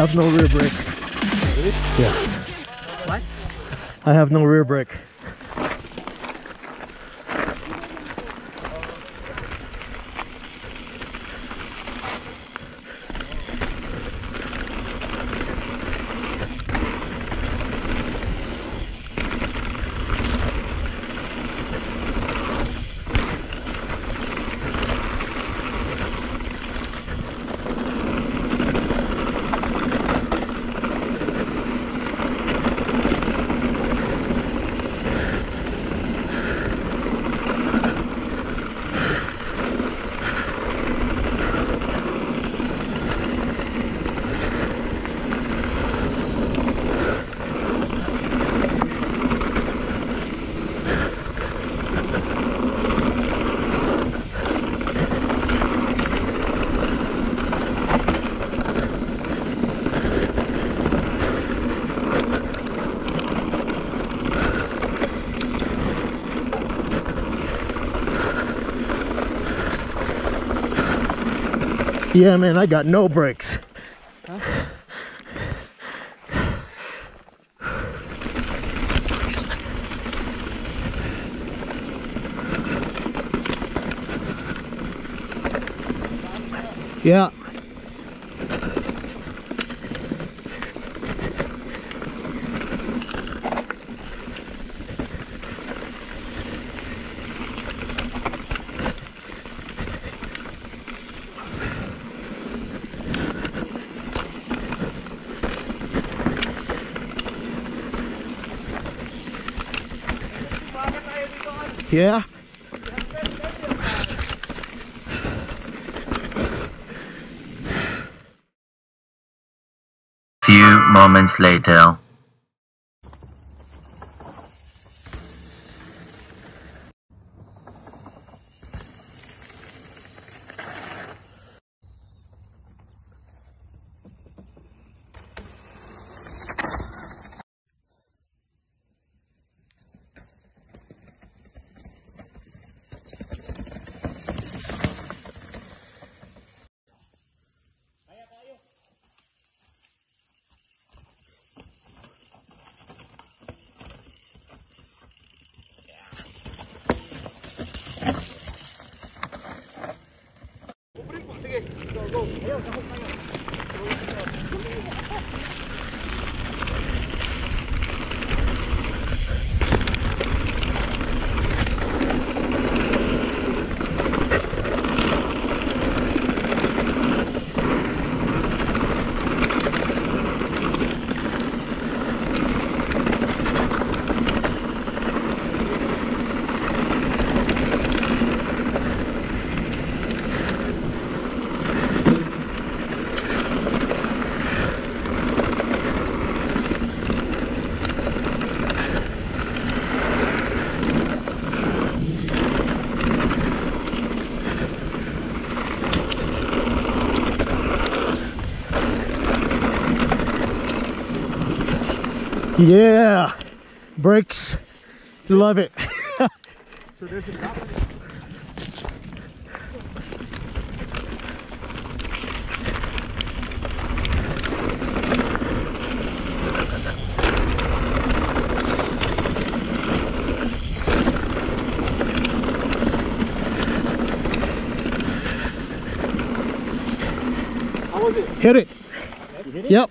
have no rear brake. Yeah. What? I have no rear brake. Yeah, man, I got no brakes. Yeah. Yeah. Few moments later. Yeah. Brakes. Love it. So there's a drop. How was it? Hit it. Hit it? Yep.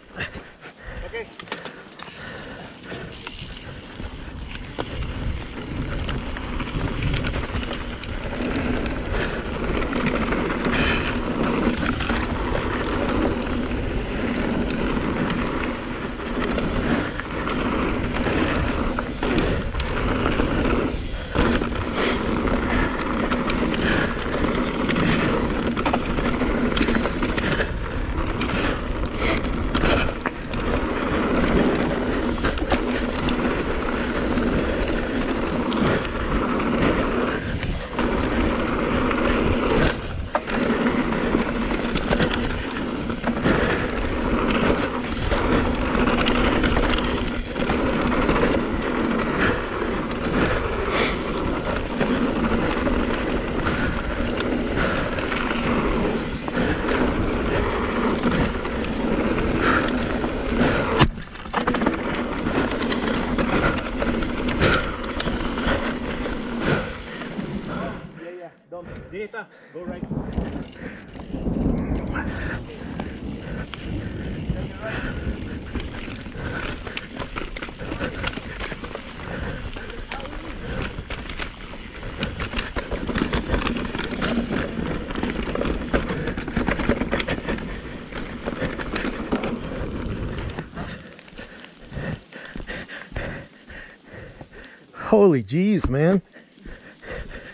Holy jeez, man.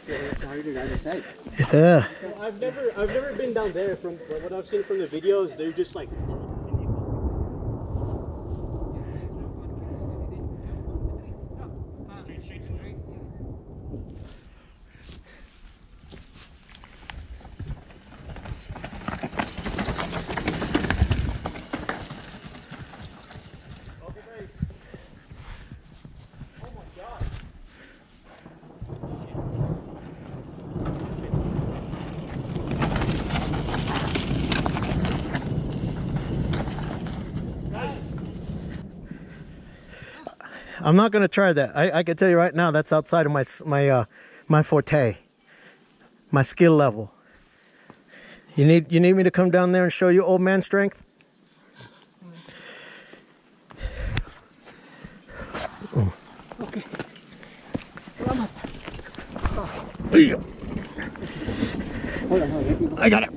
It's harder to understand. Yeah. I've never, I've never been down there. From what I've seen from the videos, they're just like. I'm not gonna try that. I, I can tell you right now, that's outside of my my uh, my forte, my skill level. You need you need me to come down there and show you old man strength? Okay. Hold on, hold on. Let me go. I got it.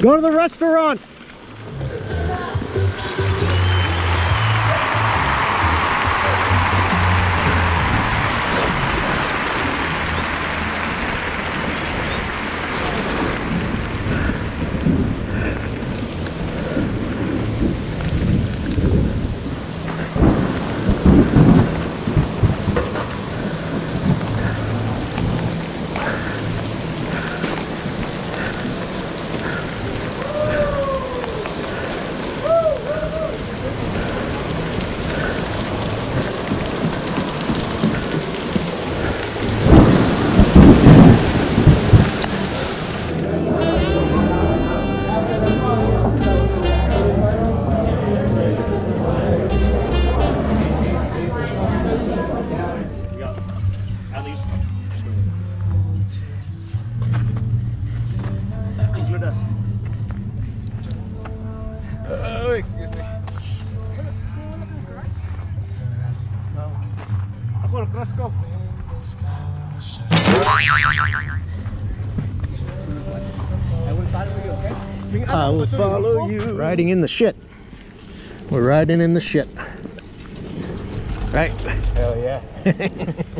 Go to the restaurant. Ako, cross ko. I will follow you, okay? I will follow you. Riding in the shit. We're riding in the shit. Right? Hell yeah.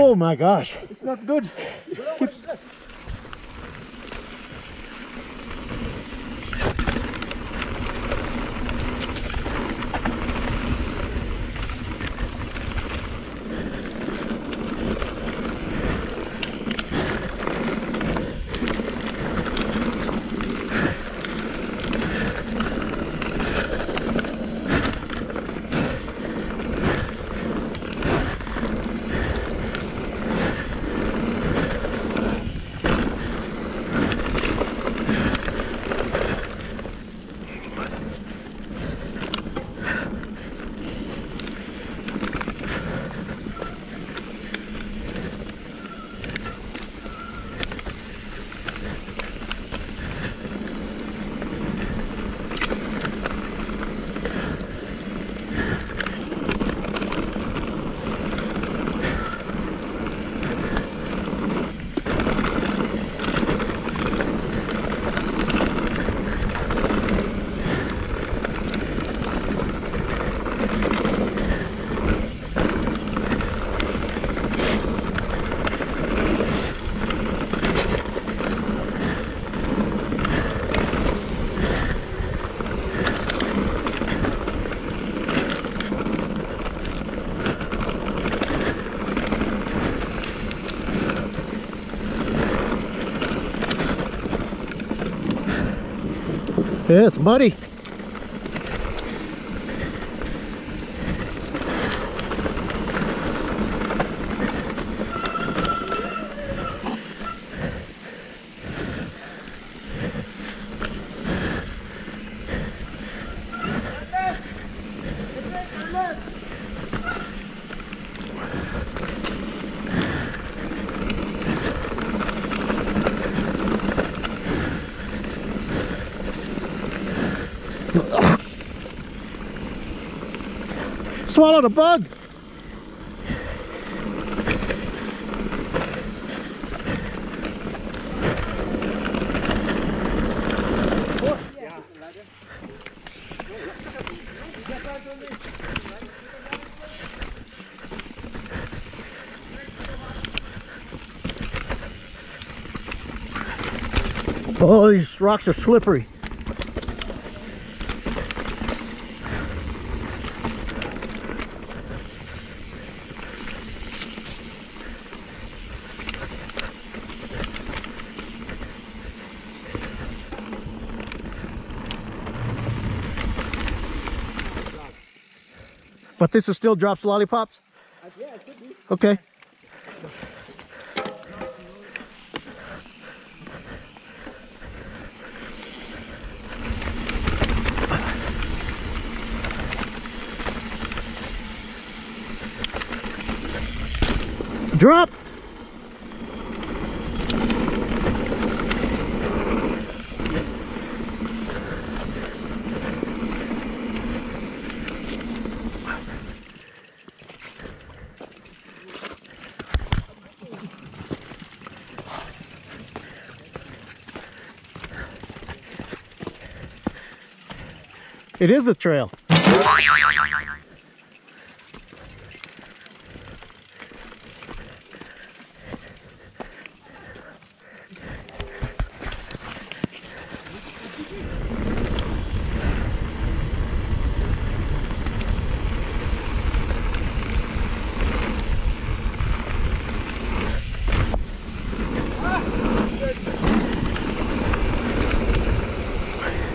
Oh my gosh. It's not good. Yeah, it's muddy. Swallowed a bug. Oh, these rocks are slippery. But this is still drops lollipops? Yeah, it could be. Okay. Drop. It is a trail.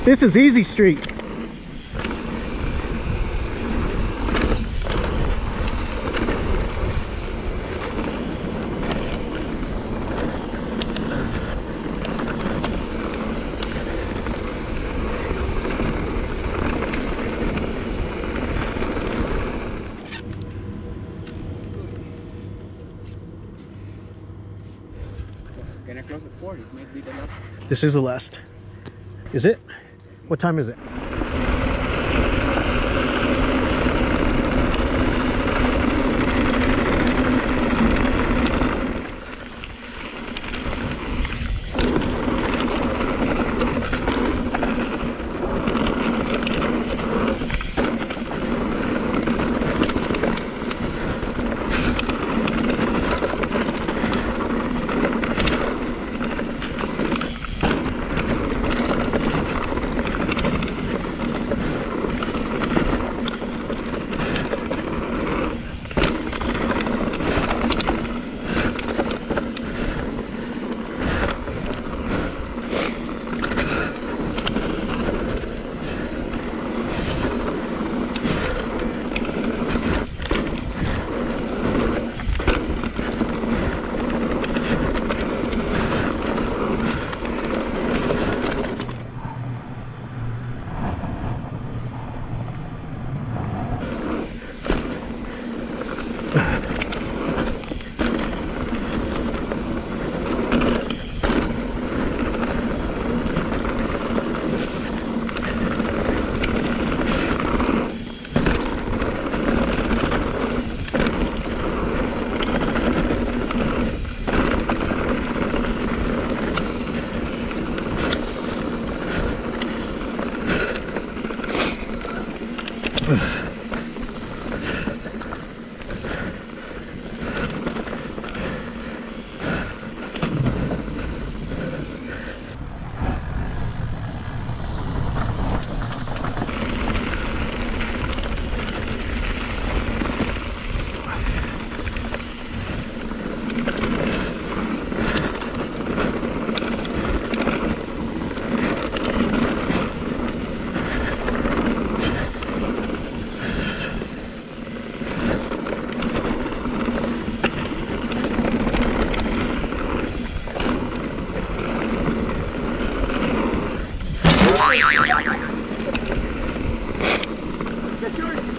This is Easy Street. Can I close at 4? This might be the last. This is the last. Is it? What time is it?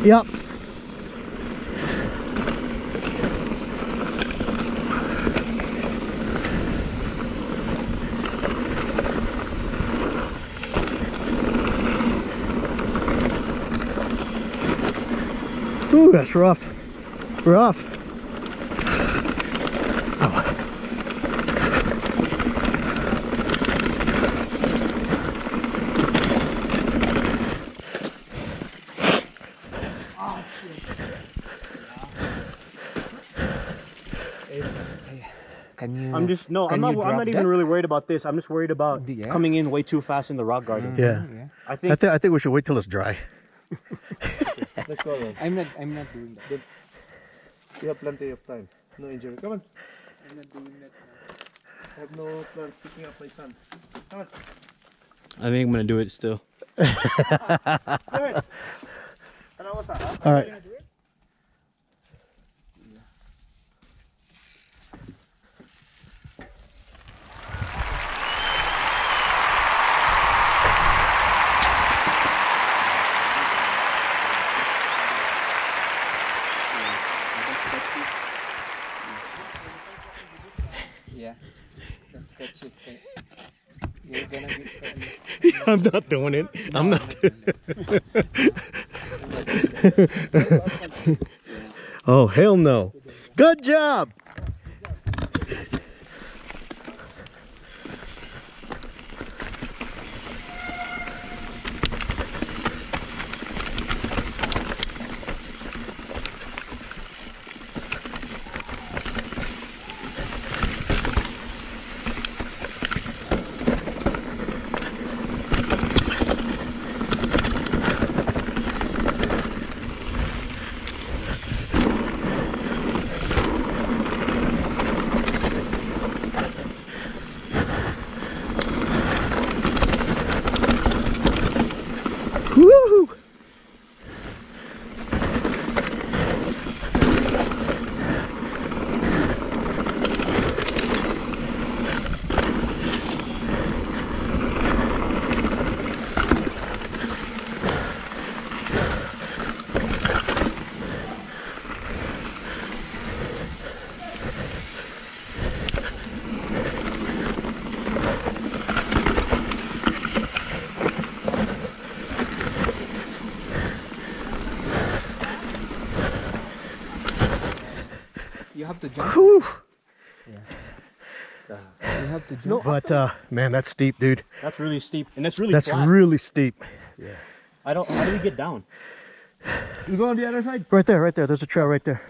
Yep. Ooh, that's rough. Rough. Can you? I'm just no. I'm not. I'm not even that? really worried about this. I'm just worried about yeah? coming in way too fast in the rock garden. Yeah. Yeah. I I, think. th- I think we should wait till it's dry. Let's go then. I'm not. I'm not doing that. We have plenty of time. No injury. Come on. I'm not doing that. I have no plans picking up my son. Come on. I think I'm gonna do it still. Do it. Ano? All right. Yeah. That's sketchy. You're gonna get. I'm not doing it. I'm not. oh, hell no. Good job. You have to jump. Whew. You have to jump. But uh, man, that's steep, dude. That's really steep, and that's really That's flat. really steep. Yeah. I don't. How do we get down? You go on the other side. Right there, right there. There's a trail right there.